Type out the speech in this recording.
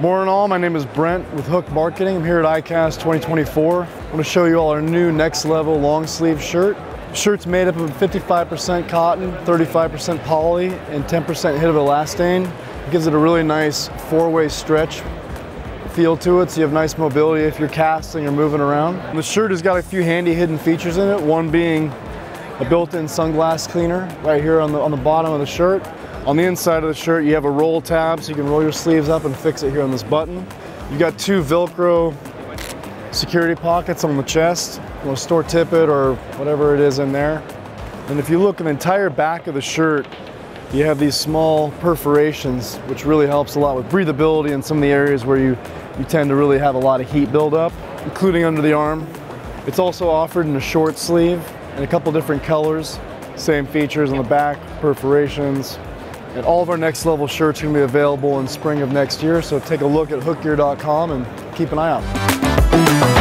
Morning all, my name is Brent with Huk Marketing. I'm here at ICAST 2024. I'm going to show you all our new next level long sleeve shirt. The shirt's made up of 55% cotton, 35% poly, and 10% hit of elastane. It gives it a really nice four-way stretch feel to it, so you have nice mobility if you're casting or moving around. The shirt has got a few handy hidden features in it, one being a built-in sunglass cleaner right here on the, on the bottom of the shirt. On the inside of the shirt, you have a roll tab so you can roll your sleeves up and fix it here on this button. You've got two Velcro security pockets on the chest. You want to store tippet or whatever it is in there. And if you look at the entire back of the shirt, you have these small perforations, which really helps a lot with breathability in some of the areas where you, you tend to really have a lot of heat buildup, including under the arm. It's also offered in a short sleeve in a couple different colors. Same features on the back, perforations, and all of our next level shirts are going to be available in spring of next year, so take a look at hukgear.com and keep an eye out.